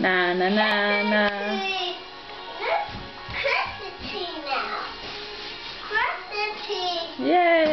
Na na na na. Let's now. Yay!